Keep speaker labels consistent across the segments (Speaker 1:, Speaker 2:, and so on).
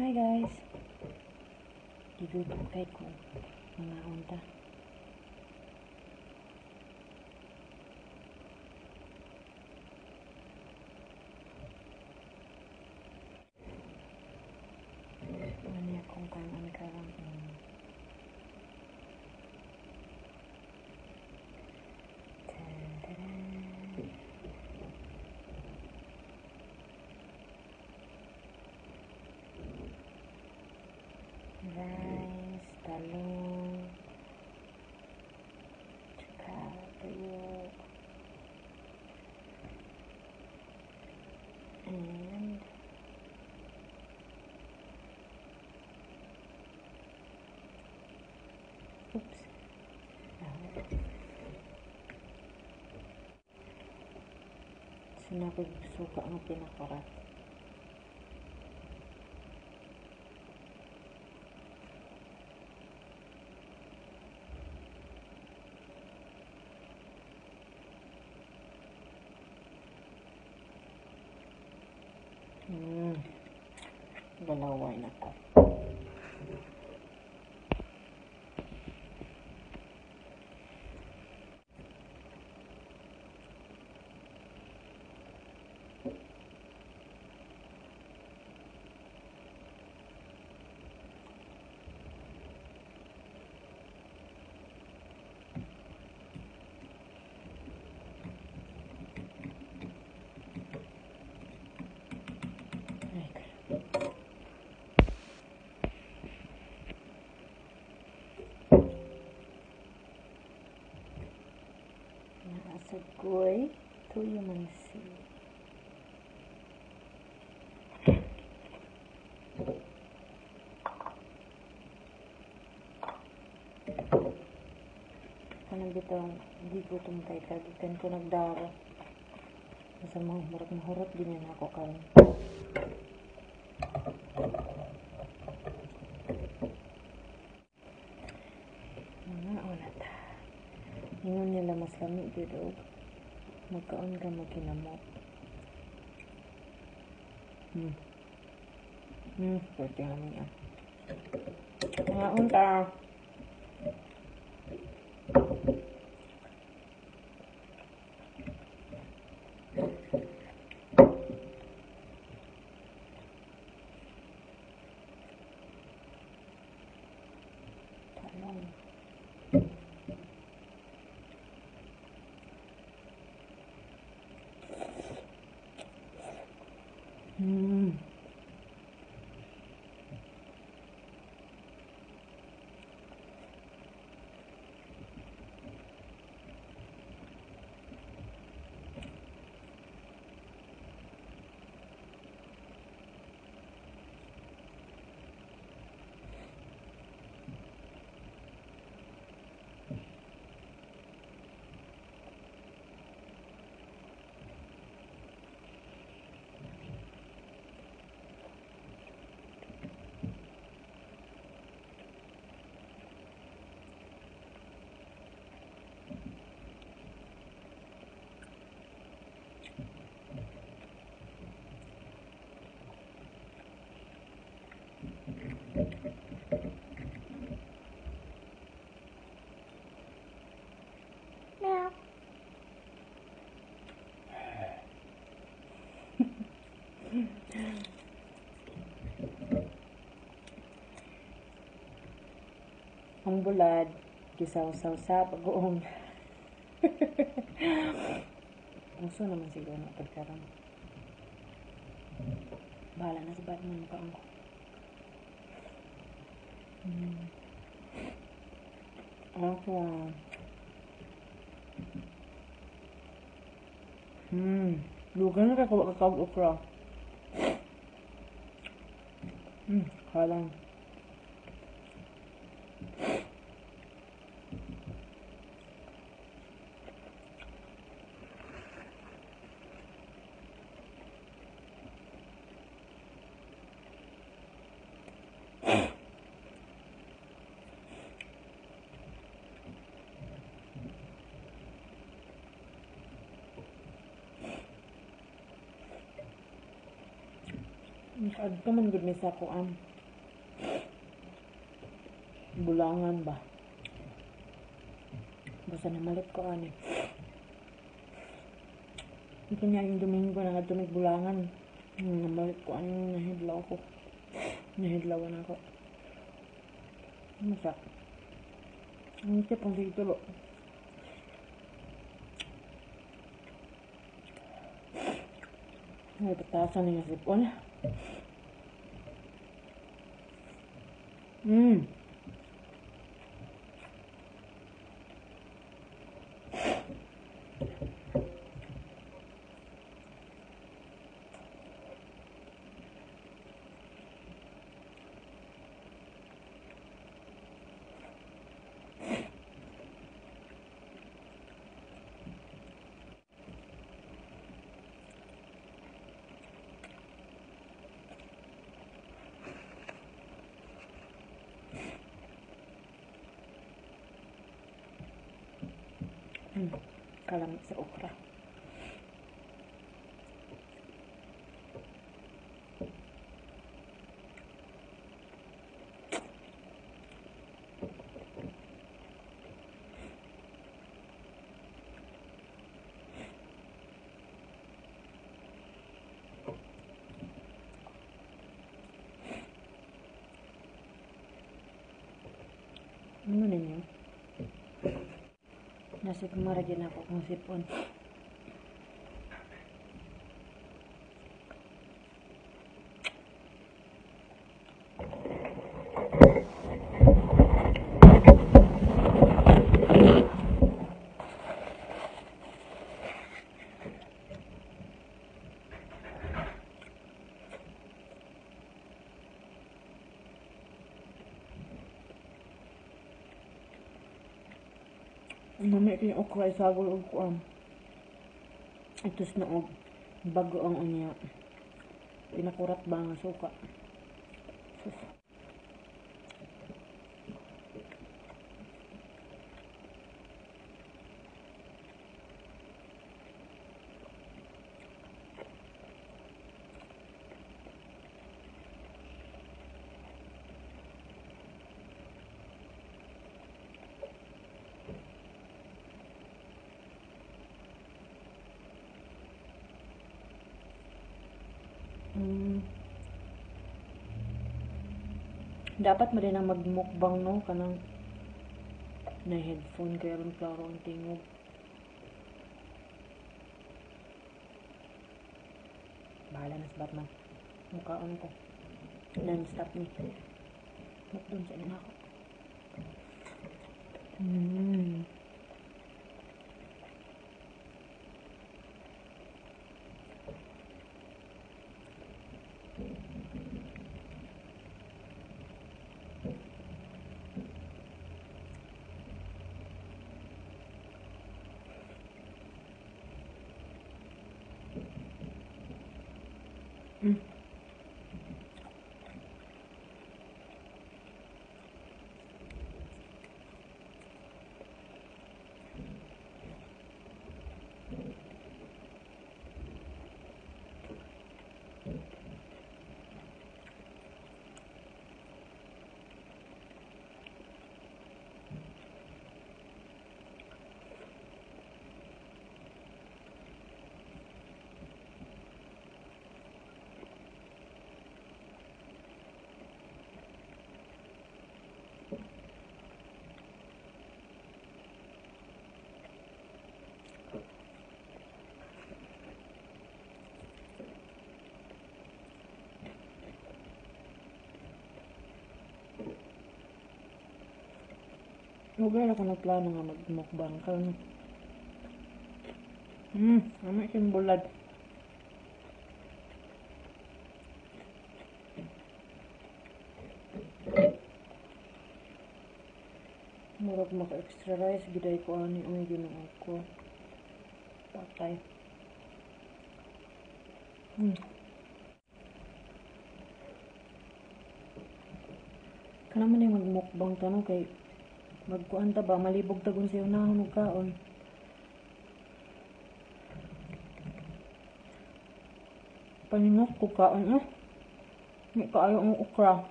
Speaker 1: Hi guys. Gigutom kay ko. Mga unta. Ano akong kang ano rice, talong, tsaka tuyo, and oops, sinabi suka ang pinakurat. Hmm. Galaway na to. Ay, tuyo man siya. Kanang bitaw, di ko tumtay kagitan ko nagdaro. Sa mga murag mahurot din yan ako karon. Mga unat. Ingon nila mas lamig dito. Magkaon ka magkinamot. Hmm. Hmm, pwede nga niya. Mga unta. Talong. Hmm. Meow. Ang bulad, gisaw-saw sa pag-uong. Uso naman siguro na pagkarang. Bahala na sa Batman pa ako. Hmm. Ako. Hmm. Lugan na kako kakab okra. Hmm. Kalang. Adto man gud mi sa kuan. bulangan ba? Basta namalit ko ani. Ito niya yung domingo na tumig bulangan. Hmm, namalit ko ani nahidlaw ako. Nahidlawan ako. Masak ang tip ang sige tulo ay patasan niya sipon. Hmm. Hmm. Kalamit sa okra. Ano na niyo? Nasa kumara din ako kung sipon. Okra isagol og kuan. Ito snoog. Bago ang unya. Pinakurat ba nga suka. Sus. Mm. Dapat mo din ang magmukbang no kanang na headphone kaya ron klaro ang tingog. Bahala na sa Batman. Mukhaon ko. Non-stop ni. Mukdon sa ina ako. Mm. Huwag ako nagplano nga magmukbang ka. Hmm, ano yung bulad? Murag maka-extra rice, giday ko ani ang ginoon ko. Patay. Hmm. Kana man yung magmukbang tanong kay magkuan ta ba malibog tagon sa unahon og kaon. Paningot ko kaon eh. Ni kaayo ang okra.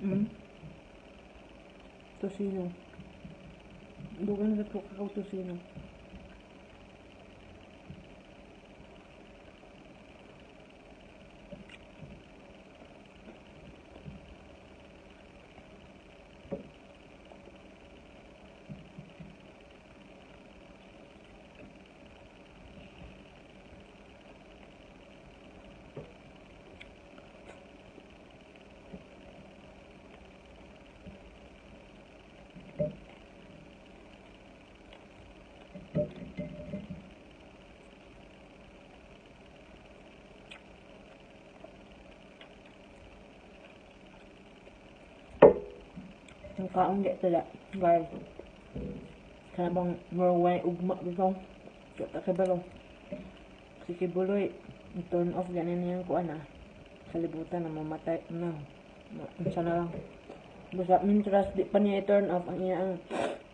Speaker 1: Hmm? Tosino. Dugan na ko kakao tosino. Ang kaong di tala, guys. Kana bang marway ugma bitaw. Kata kay balo. Si Kibuloy, turn off ganin niyan ko ana. Kalibutan na mamatay. Ma- Unsa na lang. Basta mintras di pa niya i-turn off ang iyang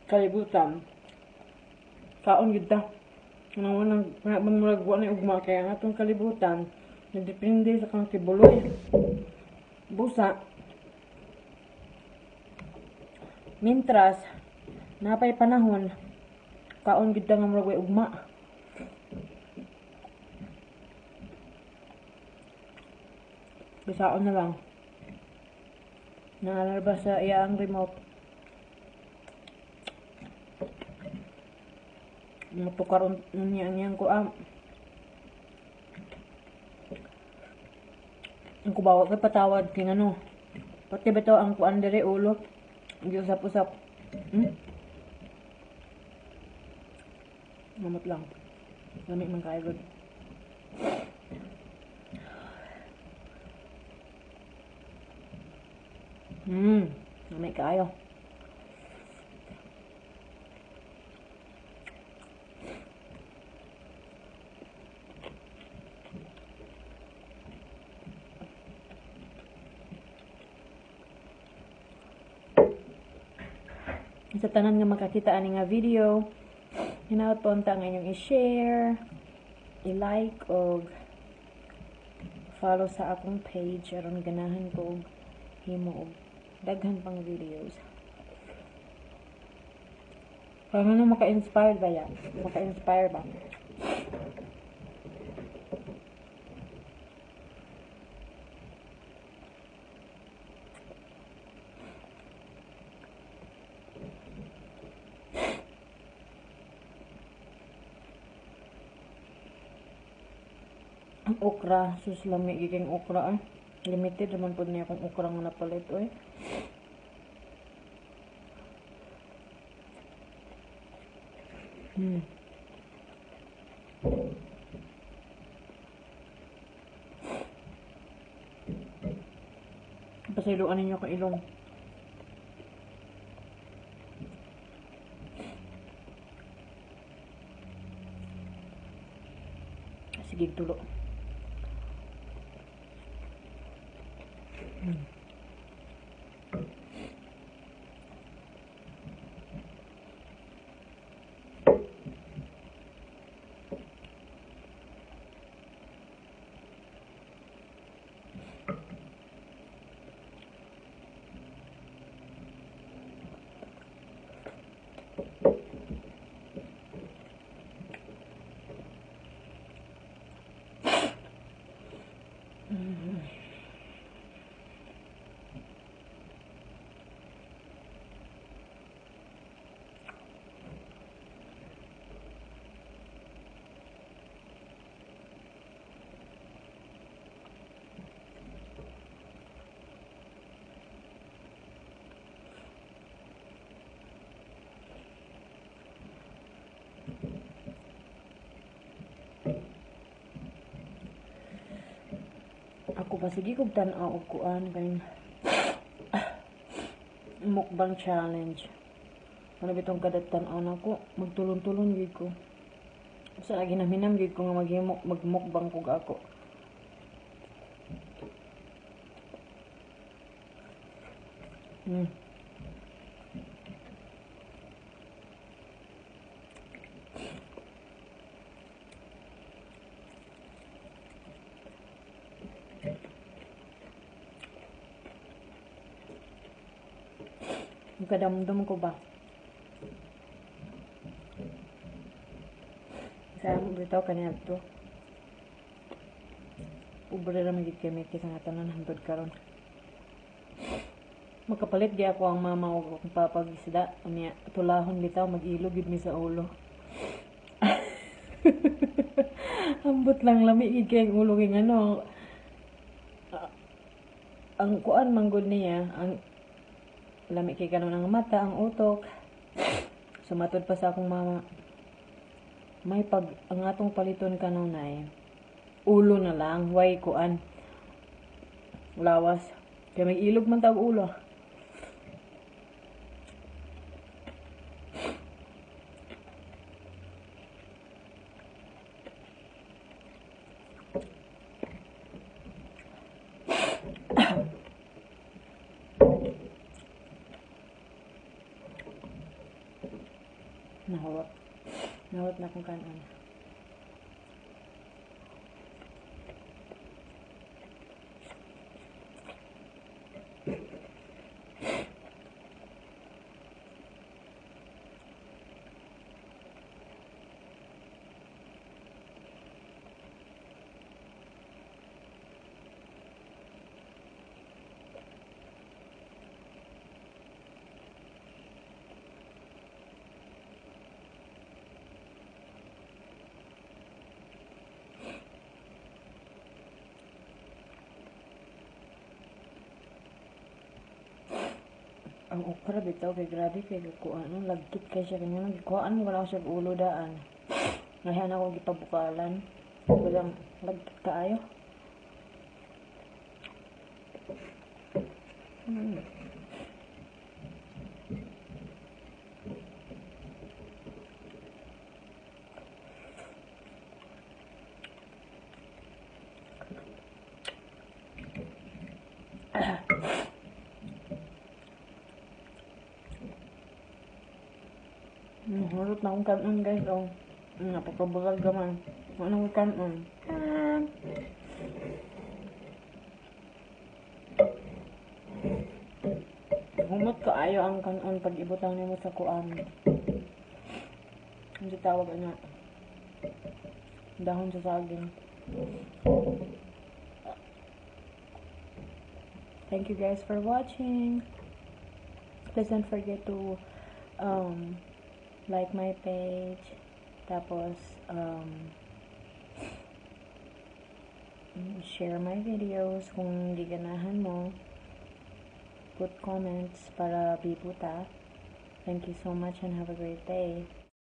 Speaker 1: kalibutan. Kaon gid ta. Wanang bang murag na ugma kaya ang atong kalibutan nagdepende sa kang Kibuloy. Busa, Mintras, napay panahon, kaon gid nga murag ugma. Bisaon na lang. Naalala sa iya ang remote. Matukaron niya niyang ko am. Ang kubawa kay patawad kay ano. Pati ba to ang kuan dere ulo? Hindi usap-usap. Hmm? Mamot lang. Lamig man kayo good. Hmm. Lamig kayo. Sa tanan nga makakita ani nga video hinaot po ang nga inyong i-share i-like og follow sa akong page aron ganahan ko himo og daghan pang videos para ano maka-inspire ba yan? Maka-inspire ba? Okra, sus lami giking okra ay. Limited naman po niya kung okra nga napalit oy. Hmm. Pasailuan ninyo ko ilong. Sige, tulo. Ako pa sige kog tan-aw og kuan kay mukbang challenge. Ano bitong kada tan-aw nako magtulon-tulon gid ko. Sa lagi na minam gid ko nga maghimok magmukbang kog ako. Hmm. Kadamdam ko ba? Sa mo bitaw kaniya to. Ubre ra magid kay may kisang tanan hantod karon. Makapalit di ako ang mama o akong papa gisda. Unya tulahon bitaw mag-ilog gid mi sa ulo. Ambot lang lami gid kay ulo kay ano. ang kuan manggod niya, ang lami kay kanon ang mata, ang utok. Sumatod pa sa akong mama. May pag ang atong paliton kanunay. Ulo na lang, way kuan. Lawas. Kaya may ilog man tawag ulo. Nahawak. Nahawak na kung kanan. Ang okra bitaw kay grabe kay kuan ano lagkit kay siya kanya nagkuan mo wala ko siya ulo daan. Ngayon ako gipabukalan. Walang lagkit kaayo. Hmm. Mahulot na akong kanon guys. Oh. Napakabulag gaman. Ano akong kanon. Ah. Humot ka ayo ang kanon pag ibutang nimo sa kuan. Hindi tawag ana. Dahon sa saging. Thank you guys for watching. Please don't forget to um, like my page. Tapos, um, share my videos kung hindi ganahan mo. Put comments para bibuta. Thank you so much and have a great day.